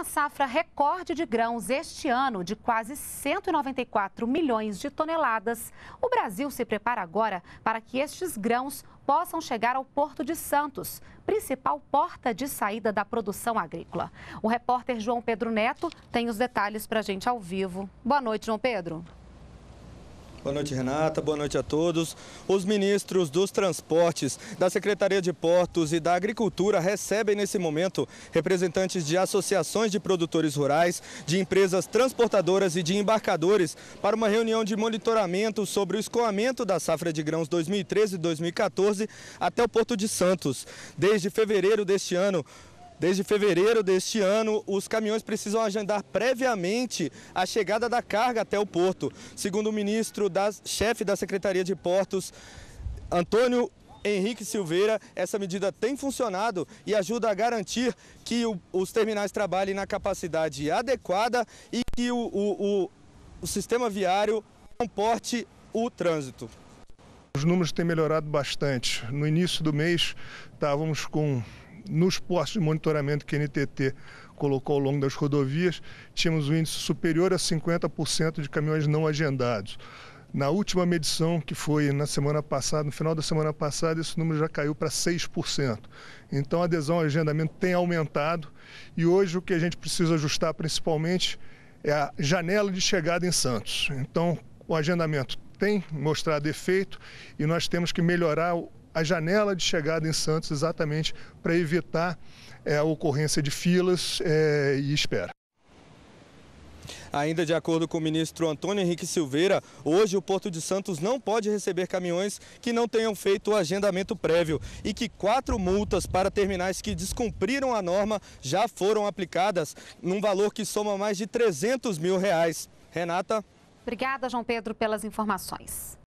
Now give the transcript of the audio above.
uma safra recorde de grãos este ano, de quase 194 milhões de toneladas, o Brasil se prepara agora para que estes grãos possam chegar ao Porto de Santos, principal porta de saída da produção agrícola. O repórter João Pedro Neto tem os detalhes para a gente ao vivo. Boa noite, João Pedro. Boa noite, Renata. Boa noite a todos. Os ministros dos Transportes, da Secretaria de Portos e da Agricultura recebem nesse momento representantes de associações de produtores rurais, de empresas transportadoras e de embarcadores para uma reunião de monitoramento sobre o escoamento da safra de grãos 2013 e 2014 até o Porto de Santos. Desde fevereiro deste ano, Desde fevereiro deste ano, os caminhões precisam agendar previamente a chegada da carga até o porto. Segundo o ministro, da, chefe da Secretaria de Portos, Antônio Henrique Silveira, essa medida tem funcionado e ajuda a garantir que o, os terminais trabalhem na capacidade adequada e que o, o, o sistema viário comporte o trânsito. Os números têm melhorado bastante. No início do mês, estávamos com nos postos de monitoramento que a NTT colocou ao longo das rodovias, tínhamos um índice superior a 50% de caminhões não agendados. Na última medição, que foi na semana passada, no final da semana passada, esse número já caiu para 6%. Então a adesão ao agendamento tem aumentado e hoje o que a gente precisa ajustar principalmente é a janela de chegada em Santos. Então o agendamento tem mostrado efeito e nós temos que melhorar a janela de chegada em Santos exatamente para evitar é, a ocorrência de filas é, e espera. Ainda de acordo com o ministro Antônio Henrique Silveira, hoje o Porto de Santos não pode receber caminhões que não tenham feito o agendamento prévio e que quatro multas para terminais que descumpriram a norma já foram aplicadas, num valor que soma mais de 300 mil reais. Renata? Obrigada, João Pedro, pelas informações.